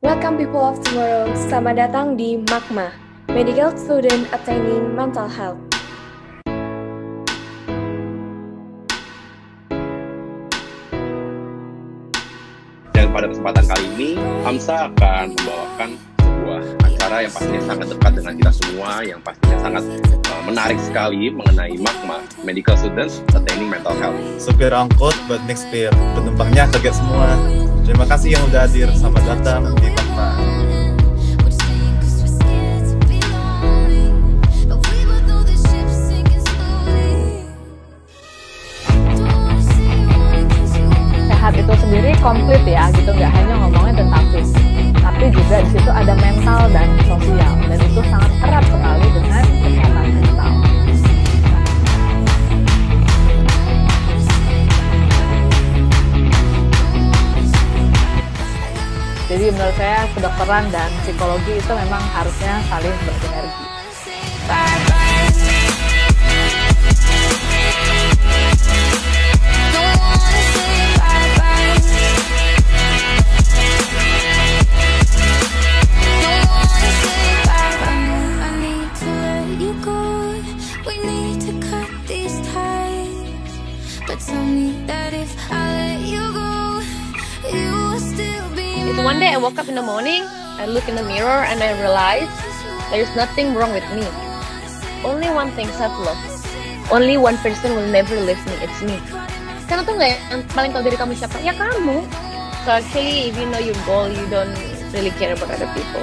Welcome people of tomorrow. Selamat datang di Magma, Medical Student Attaining Mental Health. Dan pada kesempatan kali ini, Hamsa akan membawakan sebuah acara yang pastinya sangat dekat dengan kita semua, yang pastinya sangat uh, menarik sekali mengenai Magma, Medical Students Attaining Mental Health. supir angkot buat next peer penumpangnya kaget semua terima kasih yang udah hadir. Selamat datang di Magma sehat itu sendiri komplit ya gitu. Nggak hanya ngomongnya tentang fisik tapi juga di situ ada mental dan sosial jadi menurut saya kedokteran dan psikologi itu memang harusnya saling bersinergi. Tell one day I woke up in the morning, I look in the mirror and I realize there's nothing wrong with me. Only one thing self-love. Only one person will never leave me, it's me. Karena tuh nggak yang paling tahu dari kamu siapa? Ya kamu. So actually, if you know your goal, you don't really care about other people.